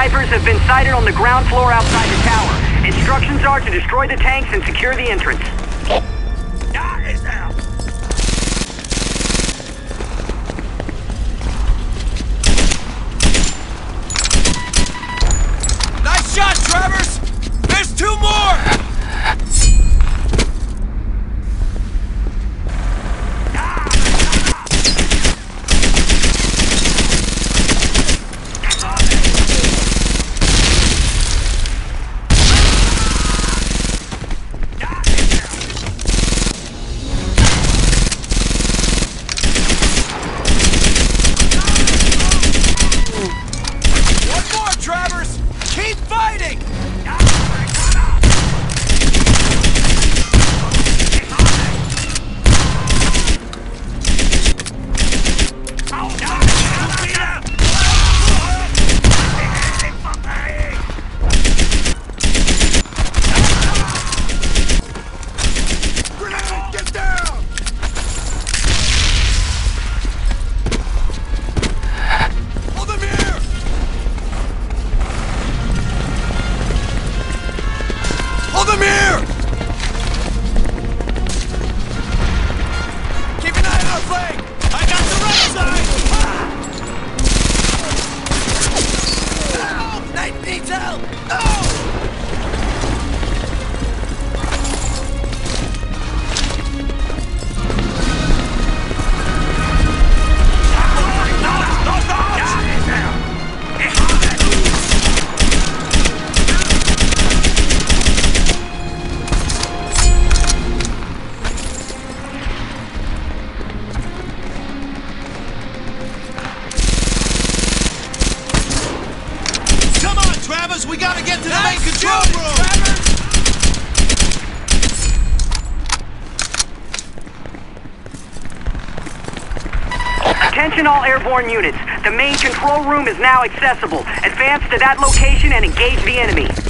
snipers have been sighted on the ground floor outside the tower. Instructions are to destroy the tanks and secure the entrance. Units. The main control room is now accessible. Advance to that location and engage the enemy.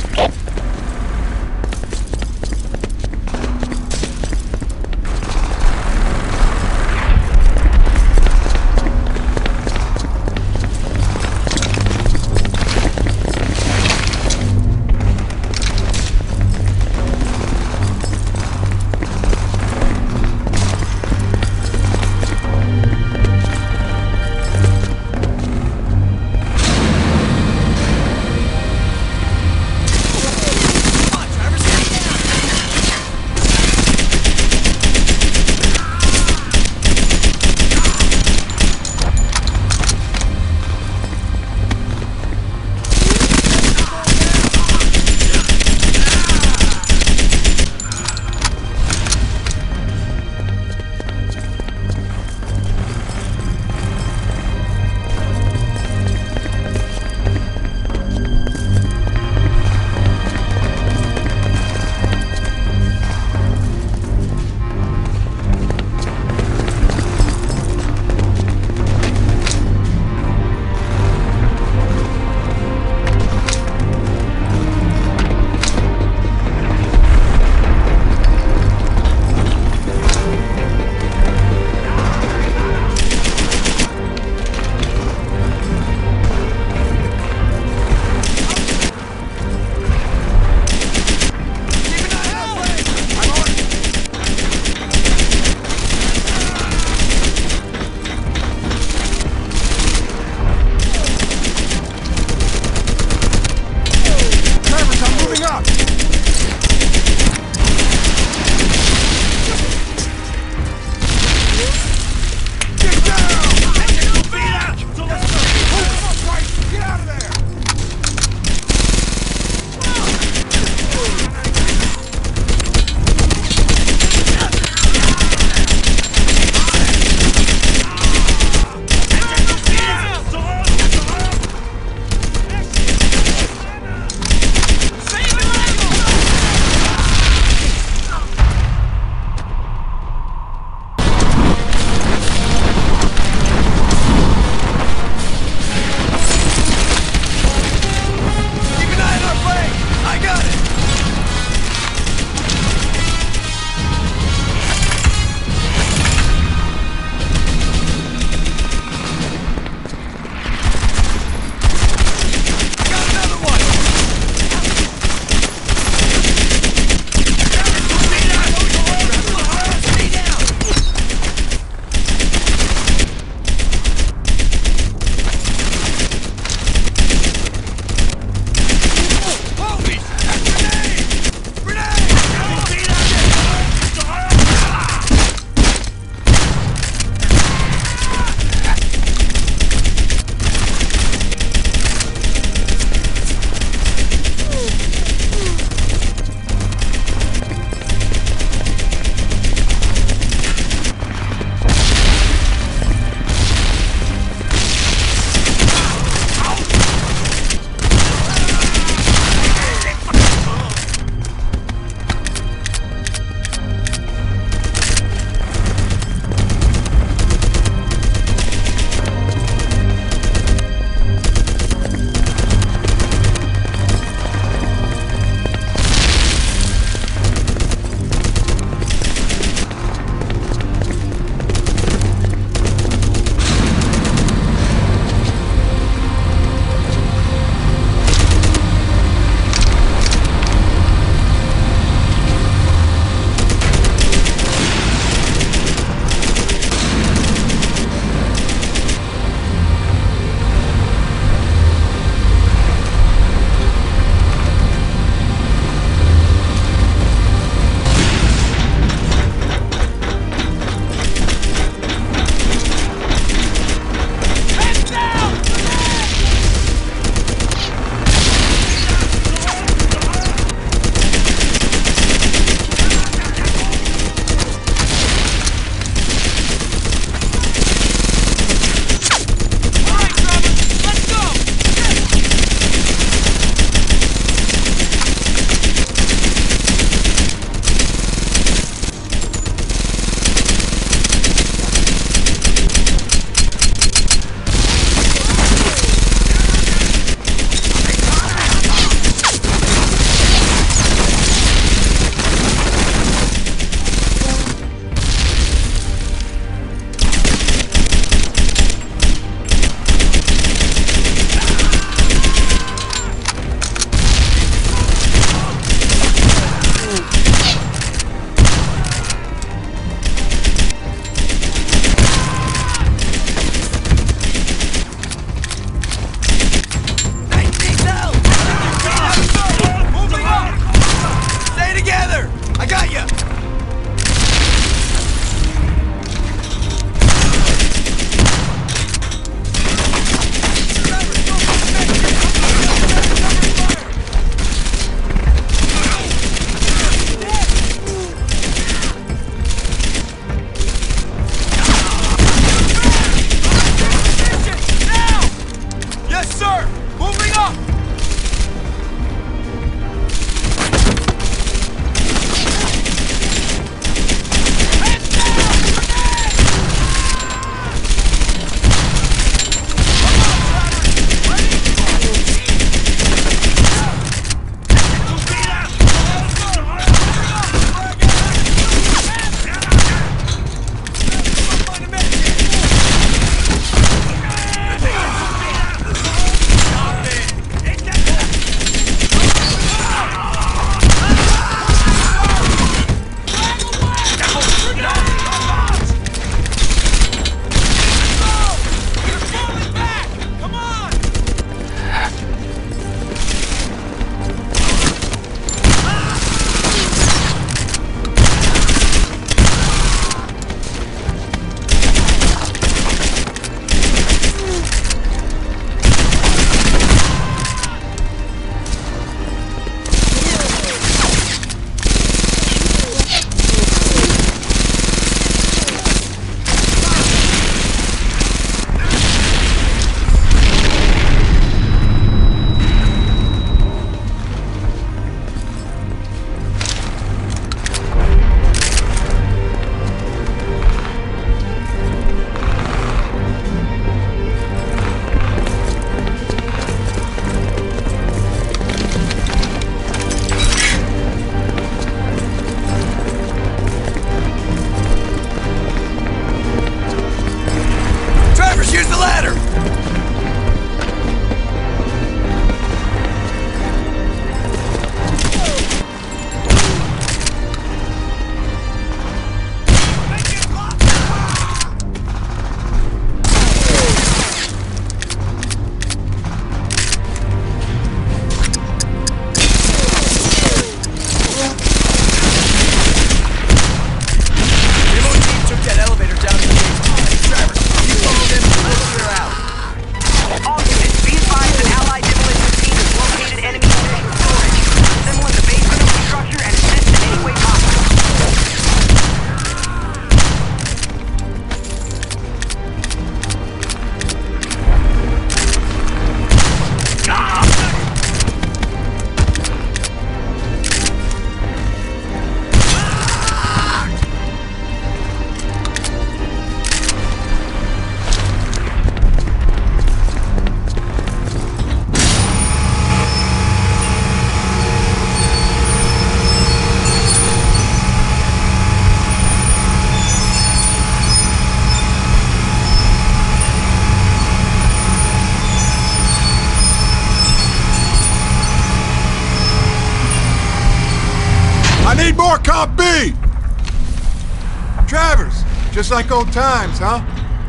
Just like old times, huh?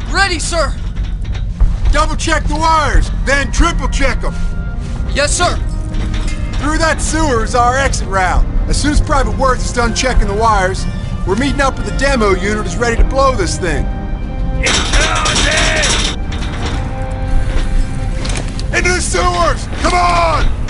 Ready, sir! Double check the wires, then triple check them. Yes, sir! Through that sewer is our exit route. As soon as Private Worth is done checking the wires, we're meeting up with the demo unit is ready to blow this thing. Into the sewers! Come on!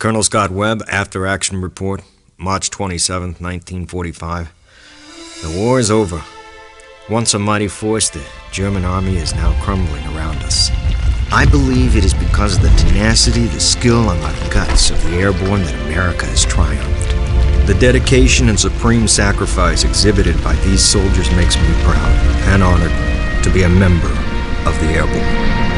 Colonel Scott Webb, After Action Report, March 27, 1945. The war is over. Once a mighty force, the German army is now crumbling around us. I believe it is because of the tenacity, the skill, and the guts of the airborne that America has triumphed. The dedication and supreme sacrifice exhibited by these soldiers makes me proud and honored to be a member of the airborne.